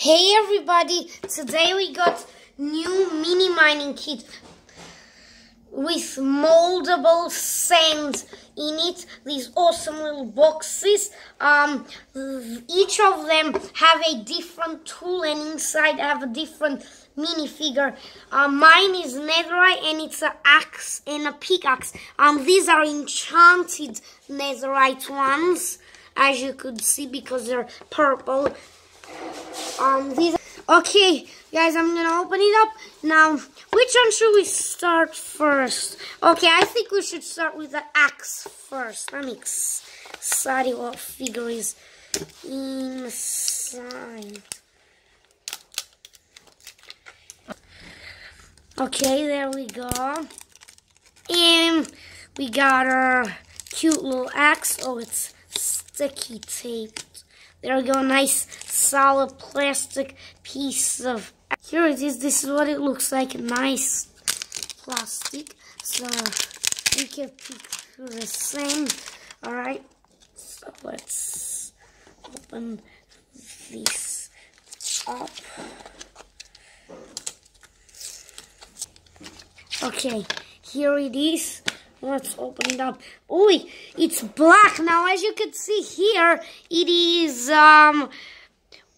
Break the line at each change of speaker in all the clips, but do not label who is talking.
Hey everybody, today we got new mini mining kit with moldable sand in it. These awesome little boxes. Um, each of them have a different tool and inside have a different minifigure. Uh, mine is netherite and it's an axe and a pickaxe. Um, these are enchanted netherite ones as you could see because they're purple. Um, these okay, guys, I'm gonna open it up now. Which one should we start first? Okay, I think we should start with the axe first. I'm excited what figure is inside. Okay, there we go. And we got our cute little axe. Oh, it's sticky tape. There we go, a nice solid plastic piece of, here it is, this is what it looks like, nice plastic. So, we can pick the same, alright, so let's open this up. Okay, here it is. Let's open it up. Oh, it's black. Now, as you can see here, it is um,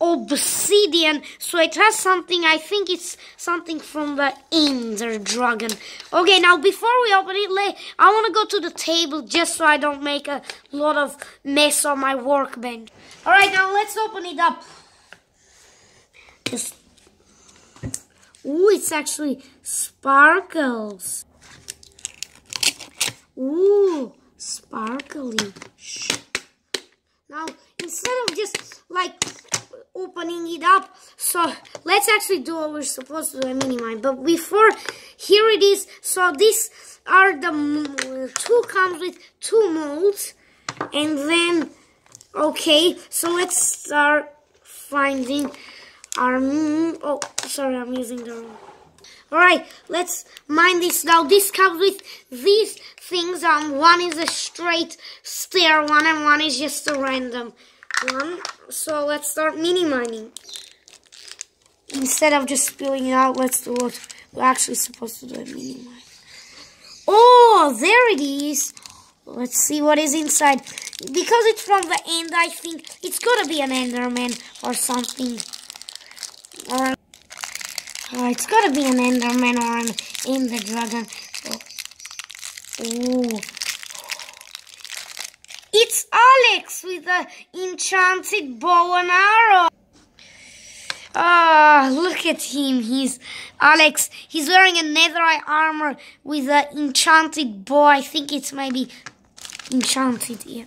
obsidian. So it has something, I think it's something from the Ender Dragon. Okay, now before we open it, I want to go to the table just so I don't make a lot of mess on my workbench. Alright, now let's open it up. Just... Ooh, it's actually sparkles. Ooh, sparkly. Now, instead of just like opening it up, so let's actually do what we're supposed to do a mini mine. But before, here it is. So these are the two comes with two molds, and then okay. So let's start finding our. Oh, sorry, I'm using the wrong. Alright, let's mine this now. This comes with these things. Um, One is a straight stair one and one is just a random one. So let's start mini mining. Instead of just spilling it out, let's do what we're actually supposed to do a mini mine. Oh, there it is. Let's see what is inside. Because it's from the end, I think it's gotta be an Enderman or something. Or Oh, it's gotta be an Enderman or an Ender Dragon. Oh. It's Alex with the enchanted bow and arrow. Ah, oh, look at him. He's Alex. He's wearing a netherite armor with an enchanted bow. I think it's maybe enchanted, yeah.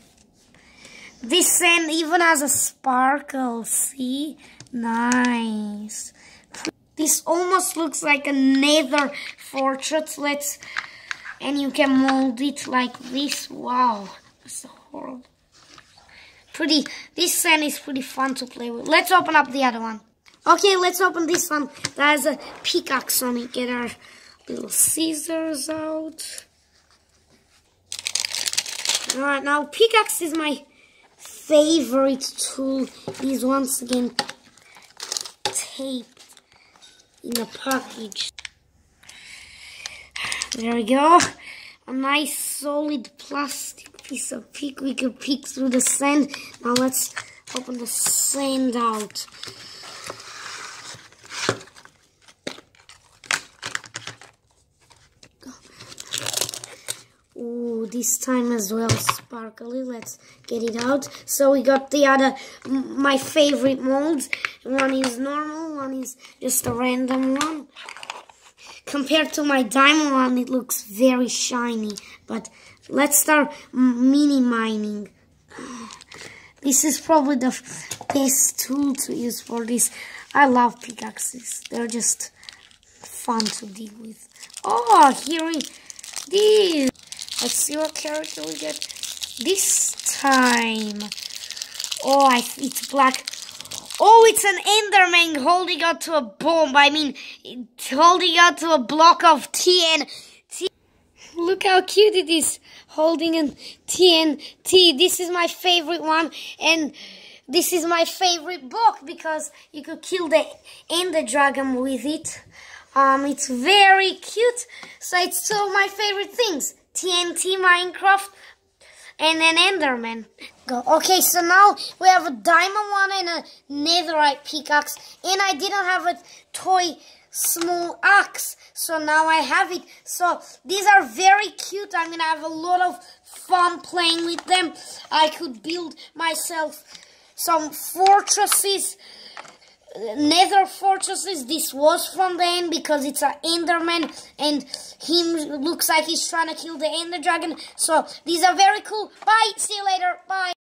This sand even has a sparkle, see? Nice. This almost looks like a nether fortress. Let's, and you can mold it like this. Wow, that's horrible. Pretty, this sand is pretty fun to play with. Let's open up the other one. Okay, let's open this one. That has a pickaxe on it. Get our little scissors out. Alright, now pickaxe is my favorite tool. Is once again tape in the package. There we go. A nice solid plastic piece of pick. We can peek through the sand. Now let's open the sand out. Ooh, this time as well sparkly. Let's get it out. So we got the other, my favorite molds. One is normal, is just a random one. Compared to my diamond one, it looks very shiny. But let's start mini mining. This is probably the best tool to use for this. I love pickaxes. They're just fun to deal with. Oh, here it is. Let's see what character we get this time. Oh, I, it's black. Oh, it's an Enderman holding on to a bomb. I mean, holding on to a block of TNT. Look how cute it is holding a TNT. This is my favorite one. And this is my favorite book because you could kill the Ender Dragon with it. Um, it's very cute. So it's two of my favorite things. TNT Minecraft and an Enderman. Go. Okay, so now we have a diamond one and a netherite pickaxe. And I didn't have a toy small axe. So now I have it. So these are very cute. I'm to have a lot of fun playing with them. I could build myself some fortresses nether fortresses this was from the end because it's an enderman and him looks like he's trying to kill the ender dragon. So these are very cool. Bye. See you later. Bye